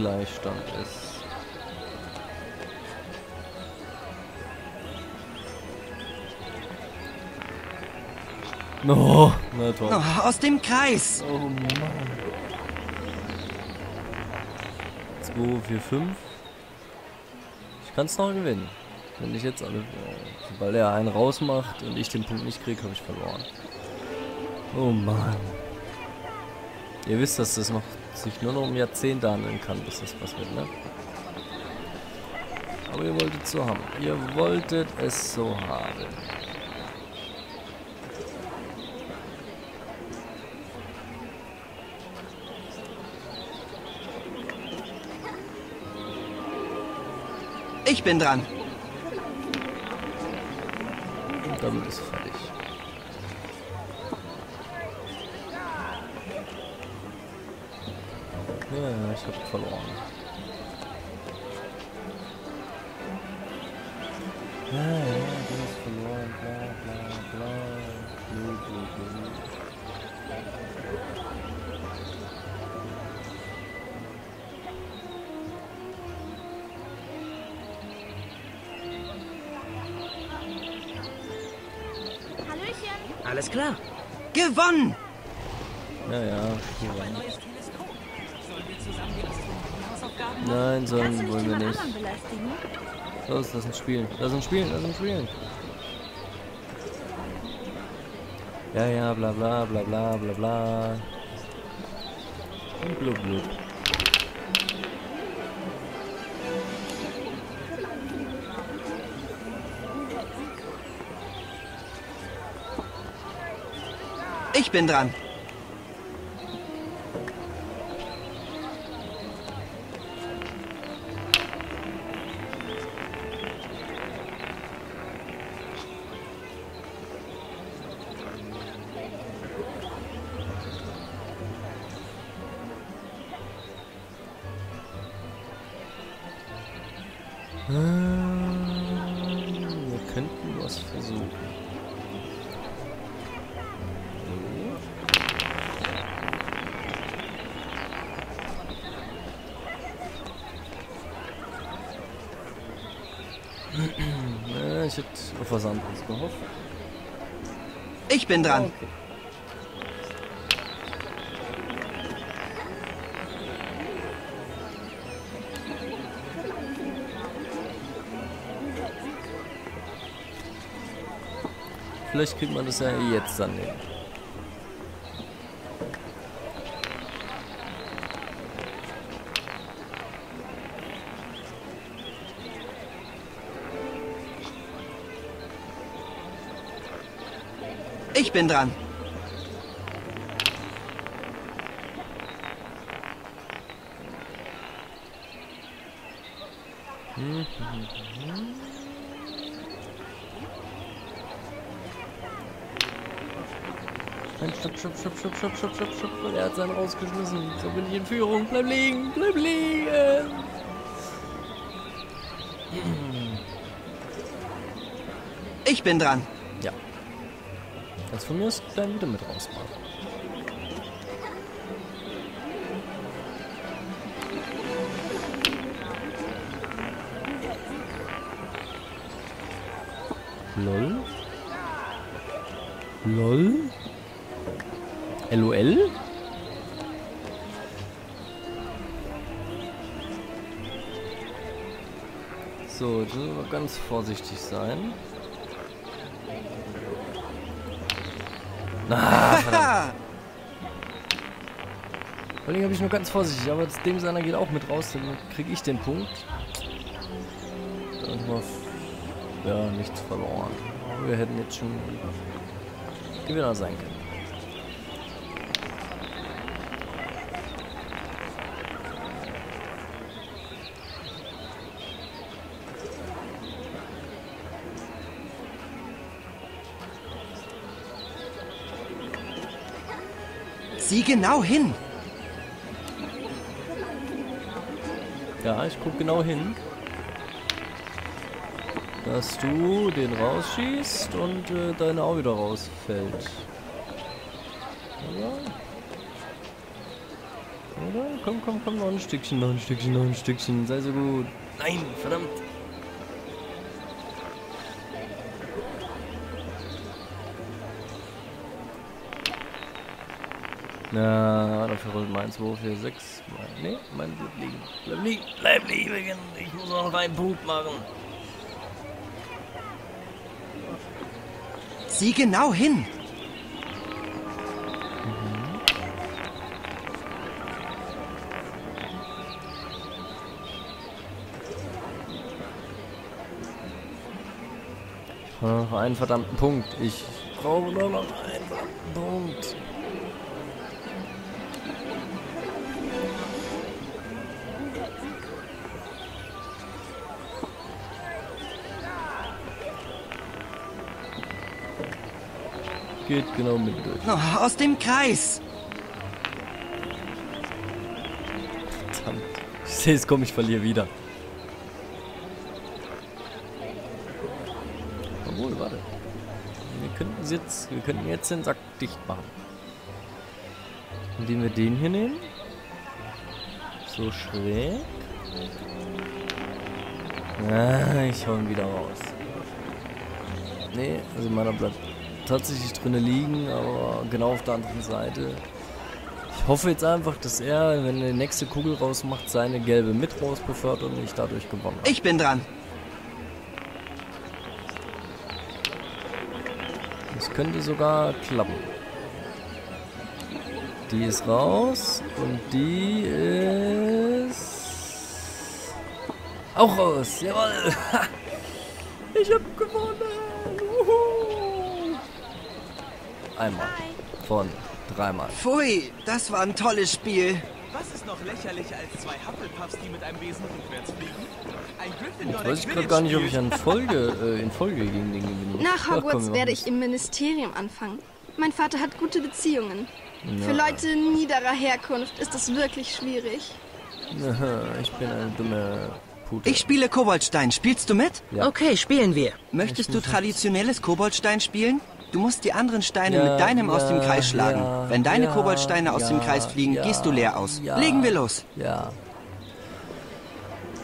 Gleichstand ist. No, na toll. Oh, aus dem Kreis. Oh Mann. 2, 4, 5. Ich kann es noch gewinnen. Wenn ich jetzt alle. Weil er einen rausmacht und ich den Punkt nicht kriege, habe ich verloren. Oh Mann. Ihr wisst, dass das noch sich nur noch um Jahrzehnte handeln kann, bis das was wird, ne? Aber ihr wolltet es so haben. Ihr wolltet es so haben. Ich bin dran. Und damit ist fertig. Ja, ich hab verloren. Ja, ja, du hast verloren, bla bla bla. Blu, blu. Hallöchen. Alles klar. Gewonnen. Ja, ja. Ein neues Teleskop. Sollen wir zusammen die Astronomie-Hausaufgaben machen? Nein, nicht wollen wir nicht. Los, lass uns spielen. Lass uns spielen, lass uns spielen. Ja, ja, bla bla bla bla bla bla. Und blub blub. Ich bin dran. Ich hätte auf was anderes gehofft. Ich bin dran. Okay. Vielleicht kriegt man das ja jetzt dann hin. Ich bin dran. Schub, schub, schub, schub, schub, schub, schub, schub. Und er hat seinen rausgeschmissen. So bin ich in Führung. Bleib liegen, bleib liegen. Ich bin dran. Ja. Das von mir ist dann wieder mit rausmachen. LOL? LOL? LOL? So, jetzt müssen wir ganz vorsichtig sein. Ah! Vor allem habe ich nur ganz vorsichtig, aber das- dem seiner geht auch mit raus, dann kriege ich den Punkt. Dann haben wir ja nichts verloren. Wir hätten jetzt schon Gewinner sein können. Sieh genau hin. Ja, ich guck genau hin. Dass du den rausschießt und äh, deine auch wieder rausfällt. Ja. Oder? Komm, komm, komm, noch ein Stückchen, noch ein Stückchen, noch ein Stückchen. Sei so gut. Nein, verdammt. Na, dafür rollt mein 2, 4, 6. Nee, mein bleibt liegen. Bleib liegen, bleib liegen. Ich muss noch einen Punkt machen. Sieh genau hin. Ich brauche noch einen verdammten Punkt. Ich brauche nur noch einen verdammten Punkt. Geht genau mit durch. Oh, aus dem Kreis. Verdammt. Ich sehe es, komm, ich verliere wieder. Obwohl, warte. Wir könnten jetzt, wir könnten jetzt den Sack dicht machen. Indem wir den hier nehmen. So schräg. Ah, ich hau ihn wieder raus. Nee, also meiner bleibt tatsächlich drinnen liegen, aber genau auf der anderen Seite. Ich hoffe jetzt einfach, dass er, wenn er die nächste Kugel rausmacht, seine gelbe mit raus befördert und ich dadurch gewonnen habe. Ich bin dran. Das könnte sogar klappen. Die ist raus und die ist auch raus. Jawohl. Ich hab gewonnen. Einmal von dreimal. Pfui, das war ein tolles Spiel. Was ist noch lächerlicher als zwei Hufflepuffs, die mit einem Besen rückwärts fliegen? Ein Gryffindor, weiß ich gerade gar nicht, ob ich an Folge, äh, in Folge gegen den gewinne. Nach Ach, Hogwarts wir werde ich im Ministerium anfangen. Mein Vater hat gute Beziehungen. das. Für Leute niederer Herkunft ist es wirklich schwierig. Ich bin eine dumme Pute. Ich spiele Koboldstein. Spielst du mit? Ja. Okay, spielen wir. Möchtest du traditionelles Koboldstein spielen? Du musst die anderen Steine Ja, mit deinem aus dem ja, Kreis schlagen. ja, Wenn deine ja, Koboldsteine aus dem ja, Kreis fliegen, ja, gehst du leer aus. ja. Legen wir los. Ja.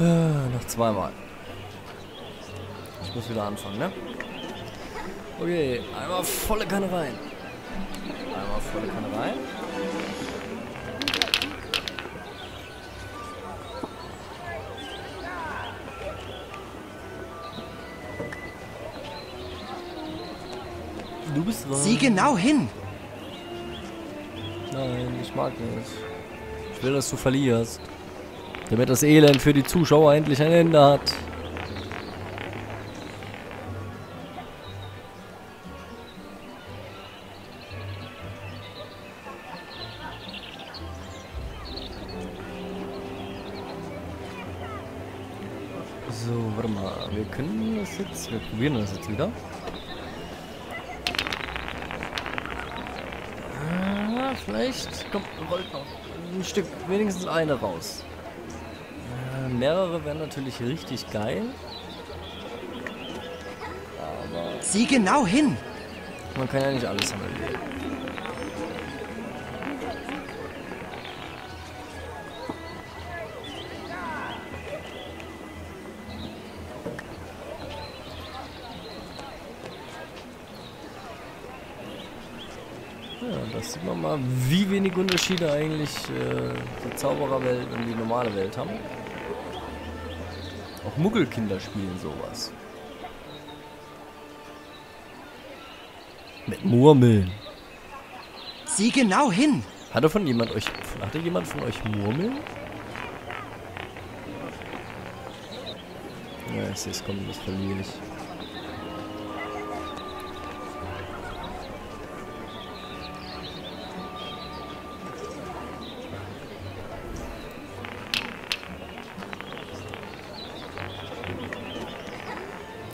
Äh, noch zweimal. Ich muss wieder anfangen, ne? Okay, einmal volle Kanne rein. Einmal volle Kanne rein. Du bist dran. Sieh genau hin. Nein, ich mag nicht. Ich will, dass du verlierst. Damit das Elend für die Zuschauer endlich ein Ende hat. So, warte mal. Wir können das jetzt. Wir probieren das jetzt wieder. Ah, vielleicht kommt rollt noch ein Stück, wenigstens eine raus. Äh, mehrere wären natürlich richtig geil. Aber Sieh genau hin. man kann ja nicht alles analysieren. Ja, das sieht man mal, wie wenig Unterschiede eigentlich äh, die Zaubererwelt und die normale Welt haben. Auch Muggelkinder spielen sowas. Mit Murmeln. Sieh genau hin. Hatte von jemand euch. Hatte jemand von euch Murmeln? Ja, ich sehe es kommen, das verliere ich.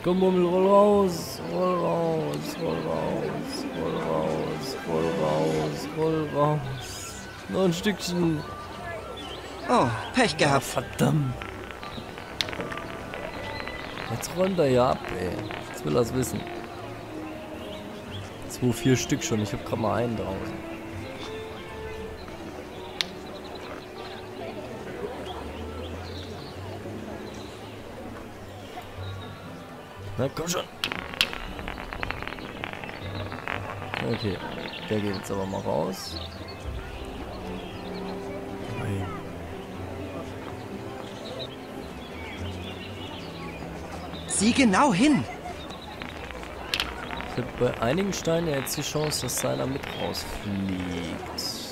Komm, Murmel, roll raus, roll raus, roll raus, roll raus, roll raus, roll raus. Noch ein Stückchen. Oh, Pech gehabt. verdammt. Jetzt räumt er ja ab, ey. Jetzt will er es wissen. Zwei, vier Stück schon. Ich habe gerade mal einen draußen. Na, komm schon. Okay, der geht jetzt aber mal raus. Nein. Sieh genau hin. Ich habe bei einigen Steinen ja jetzt die Chance, dass seiner mit rausfliegt.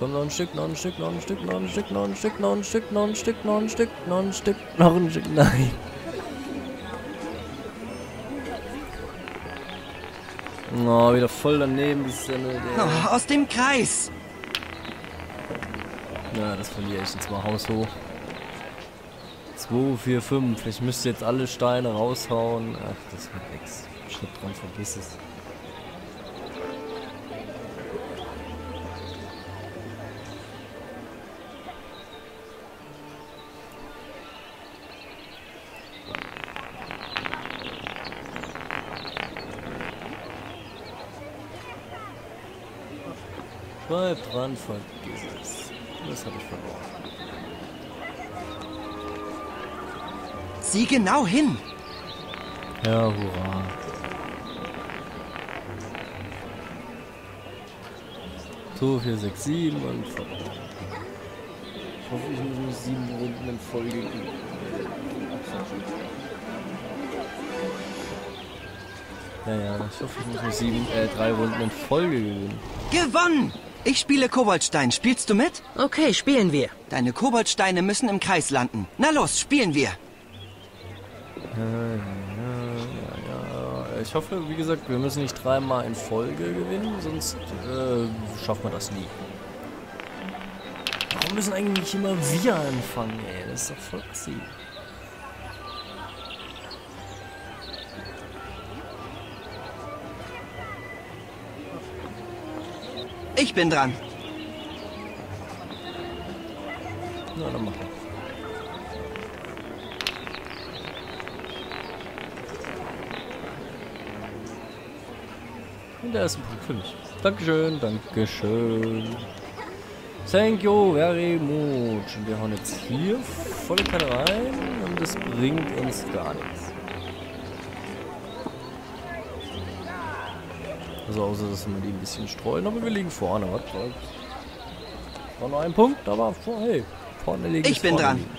Komm, noch ein Stück, noch ein Stück, noch ein Stück, noch ein Stück, noch ein Stück, noch ein Stück, noch ein Stück, noch ein Stück, noch ein Stück, noch ein Stück, nein. Oh, wieder voll daneben, das ist ja nur der... Oh, aus dem Kreis. Ja, das verliere ich jetzt mal haushoch. 2, 4, 5. Ich müsste jetzt alle Steine raushauen. Ach, das wird nix. Schritt dran, vergiss es. Bleib dran, vergiss es. Das habe ich verloren. Sieh genau hin. Ja, hurra. So, 4, 6, 7 und verloren. Ich hoffe, ich muss nicht sieben Runden in Folge gehen. Ja, ja, ich hoffe, ich muss nicht sieben, äh, drei Runden in Folge gewinnen. Gewonnen. Ich spiele Koboldstein. Spielst du mit? Okay, spielen wir. Deine Koboldsteine müssen im Kreis landen. Na los, spielen wir. Ja, ja, ja, ja. Ich hoffe, wie gesagt, wir müssen nicht dreimal in Folge gewinnen, sonst äh, schaffen wir das nie. Warum müssen eigentlich immer wir anfangen, ey? Das ist doch voll assi. Ich bin dran. Na, dann wir. Und der ist ein Punkt für mich. Dankeschön, Dankeschön. Thank you very much. Und wir hauen jetzt hier volle Kanne rein und es bringt uns gar nichts. Also außer, dass wir die ein bisschen streuen, aber wir liegen vorne. Was soll's? War nur ein Punkt, aber vor, hey, vorne liegen Ich bin vorne dran. liegen.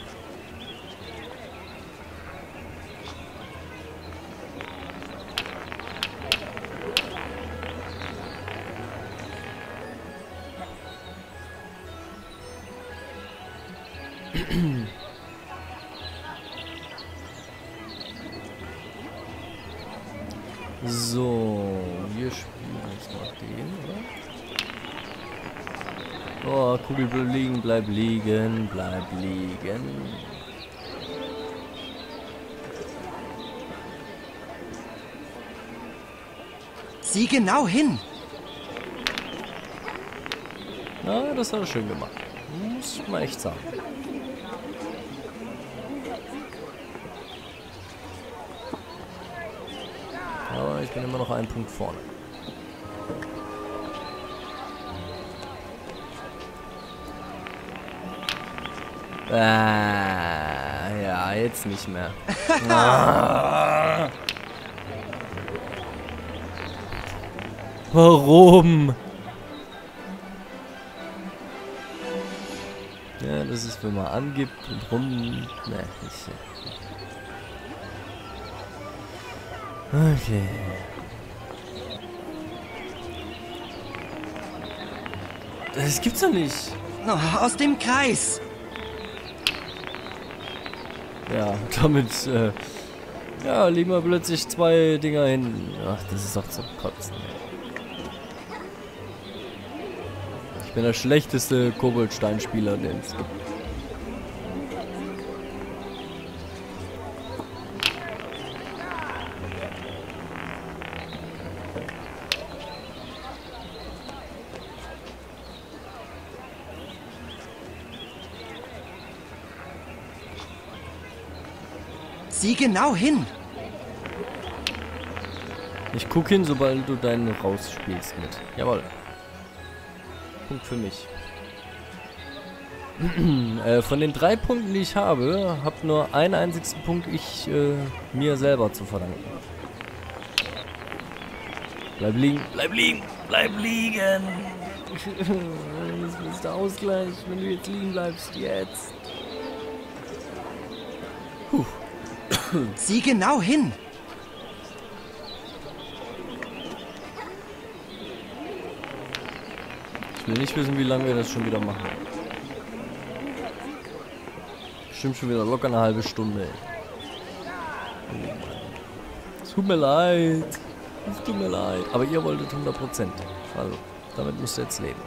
Bleib liegen, bleib liegen, bleib liegen. Sieh genau hin. Na, das hat er schön gemacht. Muss ich mal echt sagen. Aber ich bin immer noch einen Punkt vorne. Äh, ja, jetzt nicht mehr. Ah. Warum? Ja, das ist, wenn man angibt und rum... Ne, ich... Okay. Das gibt's doch nicht. Oh, aus dem Kreis. Ja, damit, äh, ja, liegen wir plötzlich zwei Dinger hin. Ach, das ist doch zum Kotzen. Ich bin der schlechteste Koboldsteinspieler, den es gibt. Sieh genau hin. Ich guck hin, sobald du deinen rausspielst mit. Jawohl. Punkt für mich. äh, von den drei Punkten, die ich habe, habe nur einen einzigen Punkt ich äh, mir selber zu verdanken. Bleib liegen, bleib liegen, bleib liegen. Das ist der Ausgleich, wenn du jetzt liegen bleibst, jetzt. Sieh genau hin. Ich will nicht wissen, wie lange wir das schon wieder machen. Bestimmt schon wieder locker eine halbe Stunde. Ey. Es tut mir leid. Tut mir leid. Aber ihr wolltet 100%. Also, damit müsst ihr jetzt leben.